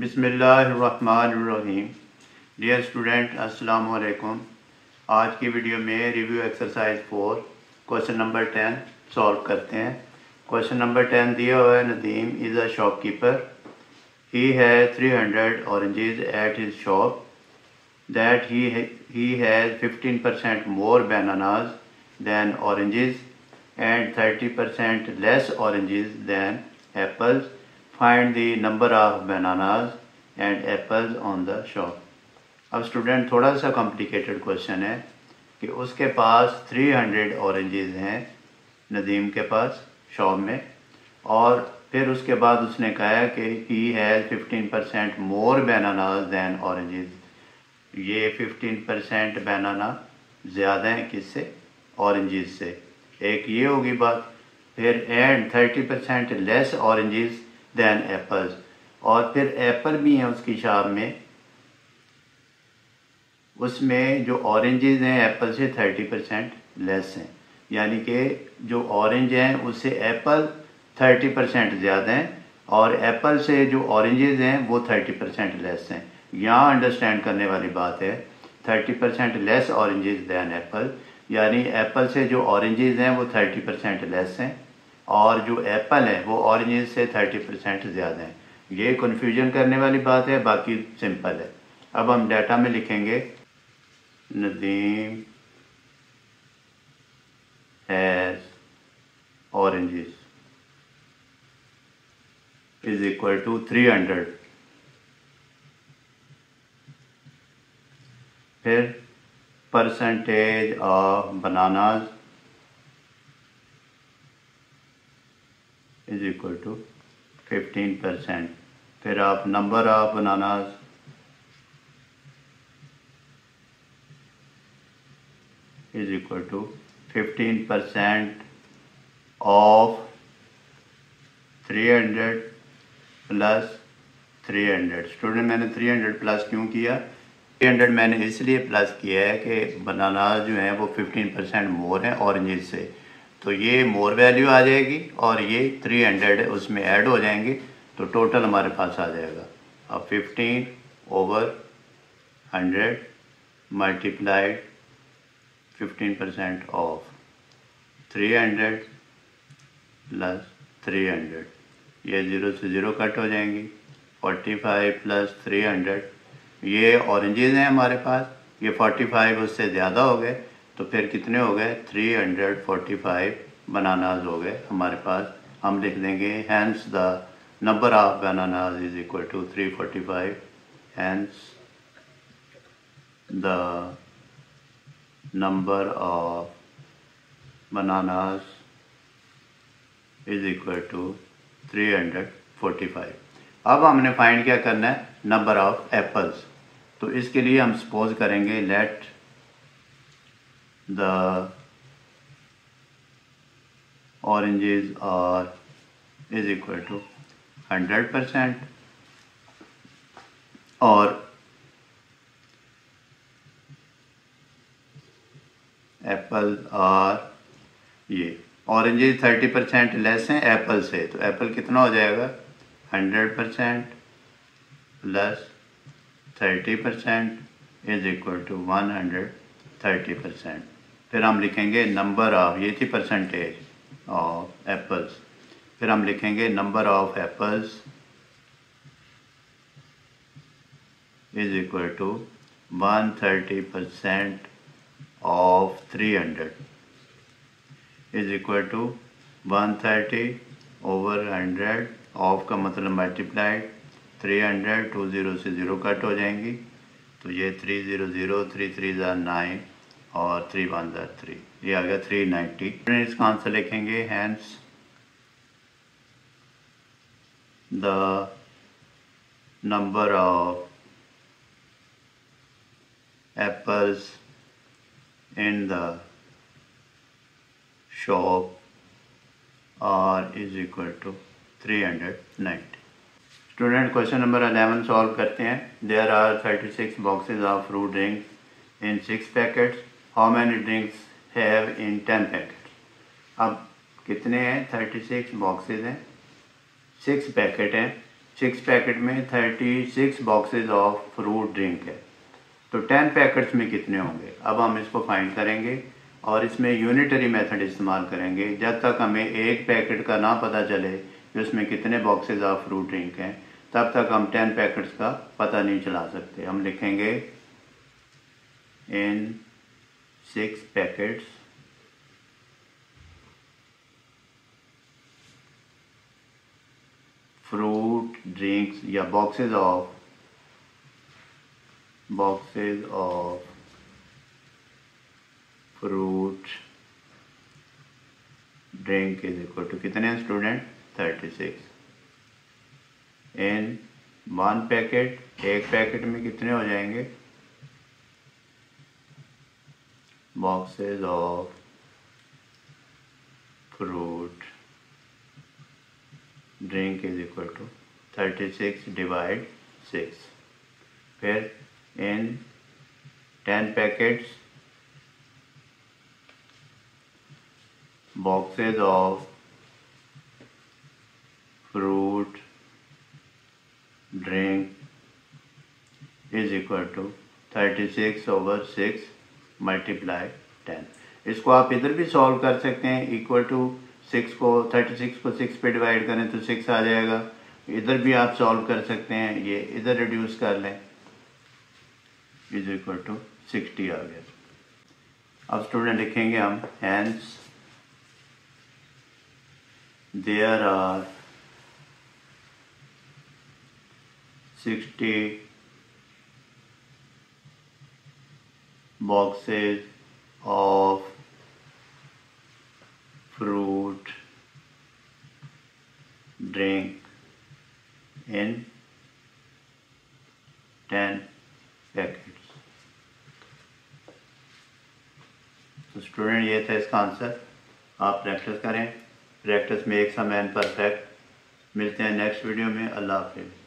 बिसमीम dear student अस्सलाम वालेकुम आज की वीडियो में review exercise four question number ten solve करते हैं। क्वेश्चन नंबर टेन दिया हुआ है Nadeem is a shopkeeper he has three hundred oranges at his shop that he he has 15% more bananas than oranges and 30% less oranges than apples. Find the number of bananas and apples on the shop अब student थोड़ा सा complicated question है कि उसके पास 300 oranges हैं नदीम के पास shop में, और फिर उसके बाद उसने कहा कि he has 15 percent more bananas than oranges ये 15 परसेंट बनाना ज़्यादा है किससे? ऑरेंजेस से। एक ये होगी बात, फिर and 30 percent less oranges than apples और फिर एप्पल भी हैं उसकी शाप में। उसमें जो ऑरेंजेस हैं एप्पल से थर्टी परसेंट लेस हैं। यानी कि जो ऑरेंज हैं, उससे एप्पल थर्टी परसेंट ज़्यादा हैं और एप्पल से जो ऑरेंजेस हैं, वो थर्टी परसेंट लेस हैं। यहाँ अंडरस्टैंड करने वाली बात है thirty percent less oranges than apple यानी एप्पल से जो ऑरेंजेस हैं, वो थर्टी परसेंट लेस हैं। और जो एप्पल है, वो ऑरेंज से थर्टी परसेंट ज़्यादा है। ये कन्फ्यूज़न करने वाली बात है, बाकी सिंपल है। अब हम डाटा में लिखेंगे, Nadeem has is equal to three hundred फिर percentage of bananas is equal to fifteen percent फिर आप number of bananas is equal to fifteen percent of three hundred plus three hundred student मैंने three hundred plus क्यों किया? Three hundred मैंने इसलिए plus किया है कि बनानाज जो हैं वो फिफ्टीन परसेंट मोर हैं ऑरेंजेस से। तो ये मोर वैल्यू आ जाएगी और ये थ्री हंड्रेड उसमें ऐड हो जाएँगे तो टोटल हमारे पास आ जाएगा। अब fifteen over hundred multiplied fifteen percent of three hundred plus three hundred ये ज़ीरो से ज़ीरो कट हो जाएँगी। Forty five plus three hundred ये ऑरेंजेज हैं हमारे पास, ये फोर्टी फाइव उससे ज़्यादा हो गए तो फिर कितने हो गए? Three hundred forty five bananas हो गए हमारे पास। हम लिख देंगे hence the number of bananas is equal to three forty five hence the number of bananas is equal to three hundred forty five अब हमने फाइंड क्या करना है? नंबर ऑफ़ एप्पल्स तो इसके लिए हम सपोज़ करेंगे let the oranges are is equal to 100 percent और एप्पल और ये। ऑरेंजेस थर्टी परसेंट लेस हैं एप्पल से। तो एप्पल कितना हो जाएगा? Hundred percent plus thirty percent is equal to one hundred thirty percent फिर हम लिखेंगे नंबर ऑफ़ ये थी परसेंटेज ऑफ़ एप्पल्स फिर हम लिखेंगे number of apples is equal to one thirty percent of three hundred is equal to one thirty over hundred of का मतलब multiplied three hundred two zero से ज़ीरो कट हो जाएँगी. तो ये three zero zero three three ज़ार nine और three one ज़ार three ये आ गया थ्री नाइन्टी इसका आंसर लिखेंगे hence the number of apples in the shop are is equal to three hundred ninety student question number eleven solve करते हैं. There are thirty six boxes of fruit drinks in six packets how many drinks have in ten packet अब कितने हैं? Thirty six boxes हैं। Six packet हैं। Six packet में thirty six boxes of fruit drink है। तो ten packets में कितने होंगे? अब हम इसको फाइंड करेंगे और इसमें यूनिटरी मेथड इस्तेमाल करेंगे। जब तक हमें एक पैकेट का ना पता चले कि उसमें कितने बॉक्सेज ऑफ़ फ्रूट ड्रिंक हैं, तब तक हम टेन पैकेट्स का पता नहीं चला सकते। हम लिखेंगे in six packets fruit drinks या boxes of boxes of fruit drink is equal to कितने student thirty six in one packet एक पैकेट में कितने हो जाएँगे? Of fruit drink is equal to thirty six divide six फिर in ten packets boxes of fruit. Drink is equal to 36 over 6 multiply ten इसको आप इधर भी सॉल्व कर सकते हैं इक्वल टू सिक्स को 36 को सिक्स पे डिवाइड करें तो सिक्स आ जाएगा। इधर भी आप सॉल्व कर सकते हैं, ये इधर रिड्यूस कर लें। इज़ इक्वल टू 60 आ गया। अब स्टूडेंट लिखेंगे हम hence there are 60 boxes of fruit, drink in 10 packets तो स्टूडेंट ये था इसका आंसर आप प्रैक्टिस करें. Practice makes a man perfect मिलते हैं नेक्स्ट वीडियो में. अल्लाह हाफिज़.